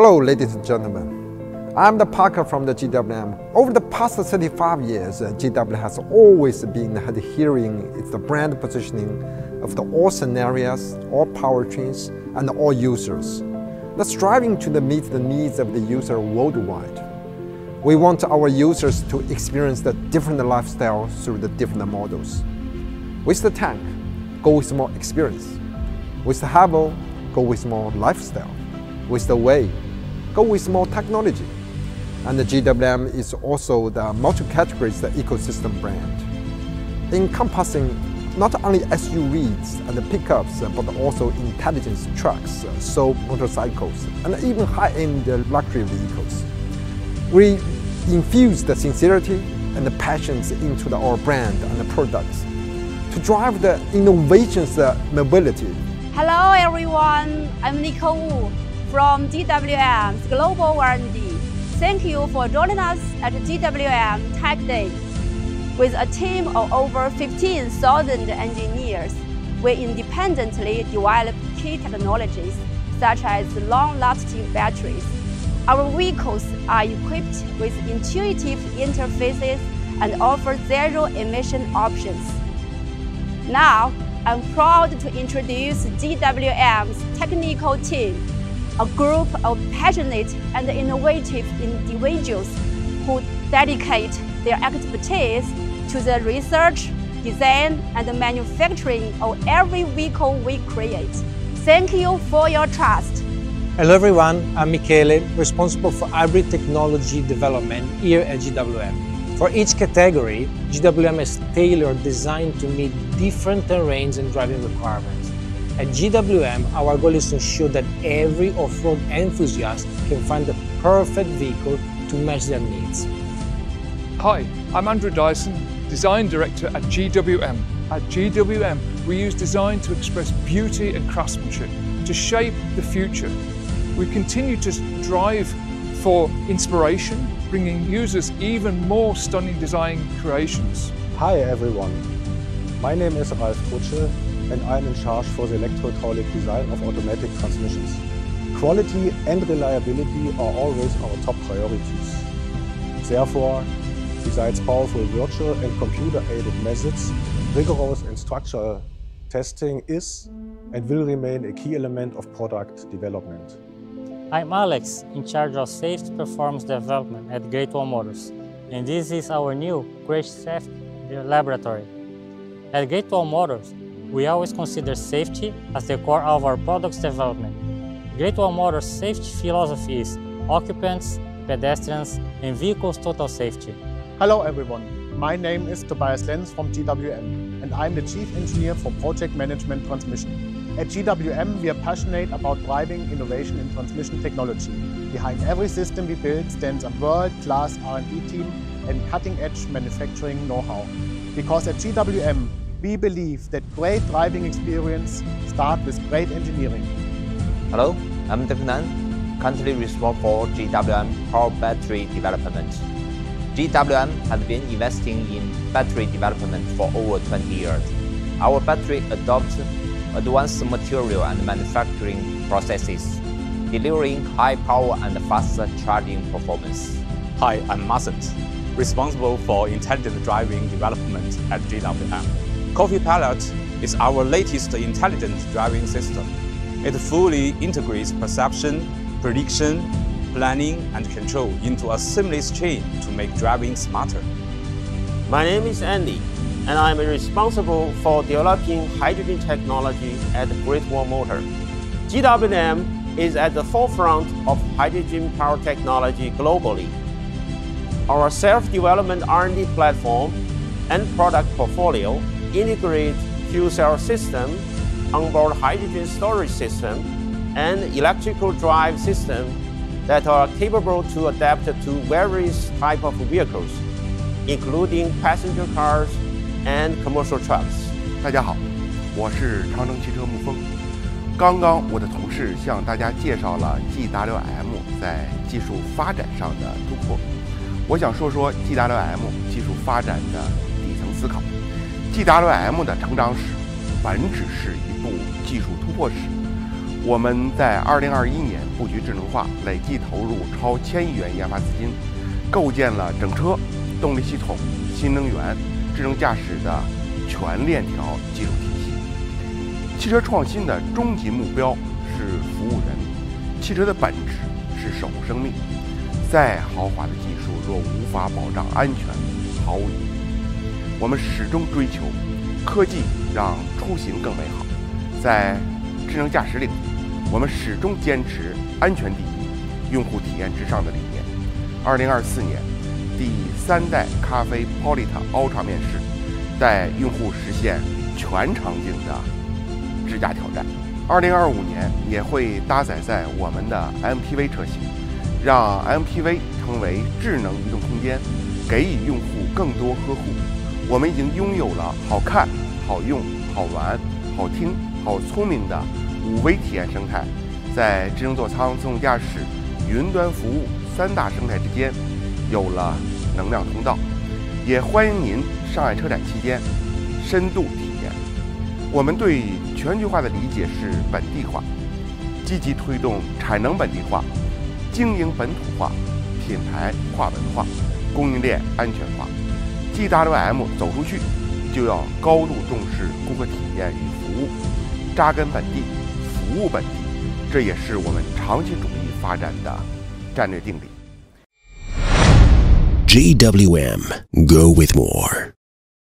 Hello, ladies and gentlemen. I'm the Parker from the GWM. Over the past 35 years, uh, GWM has always been adhering its the brand positioning of the all scenarios, all powertrains, and all users. The striving to meet the needs of the user worldwide. We want our users to experience the different lifestyle through the different models. With the tank, go with more experience. With the Haval, go with more lifestyle. With the WEY, go with more technology. And the GWM is also the multi-categories the ecosystem brand, encompassing not only SUVs and pickups, but also intelligence trucks, SOUO motorcycles, and even high-end luxury vehicles. We infuse the sincerity and the passions into the, our brand and the products to drive the innovations uh, mobility. Hello everyone, I'm Nicole Wu from GWM's Global R&D. Thank you for joining us at GWM Tech Day. With a team of over 15,000 engineers, we independently develop key technologies such as long-lasting batteries. Our vehicles are equipped with intuitive interfaces and offer zero-emission options. Now, I'm proud to introduce GWM's technical team, a group of passionate and innovative individuals who dedicate their expertise to the research, design, and manufacturing of every vehicle we create. Thank you for your trust. Hello everyone, I'm Michele, responsible for hybrid technology development here at GWM. For each category, GWM is tailored designed to meet different terrains and driving requirements. At GWM, our goal is to ensure that every off-road enthusiast can find the perfect vehicle to match their needs. Hi, I'm Andrew Dyson, Design Director at GWM. At GWM, we use design to express beauty and craftsmanship, to shape the future. We continue to drive for inspiration, bringing users even more stunning design creations. Hi everyone, my name is Ralf Trutsche and I'm in charge for the electrohydraulic design of automatic transmissions. Quality and reliability are always our top priorities. Therefore, besides powerful virtual and computer-aided methods, rigorous and structural testing is and will remain a key element of product development. I'm Alex, in charge of safety performance development at Great Wall Motors, and this is our new Crash Safety Laboratory. At Great Wall Motors, we always consider safety as the core of our product's development. Great Wall Motors' safety philosophy is occupants, pedestrians, and vehicles' total safety. Hello everyone, my name is Tobias Lenz from GWM, and I'm the Chief Engineer for Project Management Transmission. At GWM, we are passionate about driving innovation in transmission technology. Behind every system we build stands a world-class R&D team and cutting-edge manufacturing know-how. Because at GWM, we believe that great driving experience starts with great engineering. Hello, I'm David Nan, currently responsible for GWM power battery development. GWM has been investing in battery development for over 20 years. Our battery adopts advanced material and manufacturing processes, delivering high power and faster charging performance. Hi, I'm Marcent, responsible for intelligent driving development at GWM. Coffee Pilot is our latest intelligent driving system. It fully integrates perception, prediction, planning, and control into a seamless chain to make driving smarter. My name is Andy, and I'm responsible for developing hydrogen technology at Great Wall Motor. GWM is at the forefront of hydrogen power technology globally. Our self-development R&D platform and product portfolio integrate fuel cell system, onboard hydrogen storage system, and electrical drive system that are capable to adapt to various types of vehicles, including passenger cars and commercial trucks. 大家好，我是长城汽车沐风。刚刚我的同事向大家介绍了 GWM 在技术发展上的突破，我想说说 GWM 技术发展的底层思考。 GWM 的成长史，本只是一部技术突破史。我们在2021年布局智能化，累计投入超千亿元研发资金，构建了整车、动力系统、新能源、智能驾驶的全链条技术体系。汽车创新的终极目标是服务人，汽车的本质是守护生命。再豪华的技术若无法保障安全，毫无意义。我们始终追求科技让出行更美好。在智能驾驶领域，我们始终坚持安全第一、用户体验至上的理念。二零二四年，第三代咖啡 Polita Ultra 面世，带用户实现全场景的智驾挑战。二零二五年也会搭载在我们的 MPV 车型。让 MPV 成为智能移动空间，给予用户更多呵护。我们已经拥有了好看、好用、好玩、好听、好聪明的五维体验生态，在智能座舱、自动驾驶、云端服务三大生态之间有了能量通道。也欢迎您上海车展期间深度体验。我们对全球化的理解是本地化，积极推动产能本地化。经营本土化、品牌跨文化、供应链安全，GWM 走出去就要高度重视顾客体验与服务，扎根本地，服务本地，这也是我们长期主义发展的战略定力。GWM Go with More。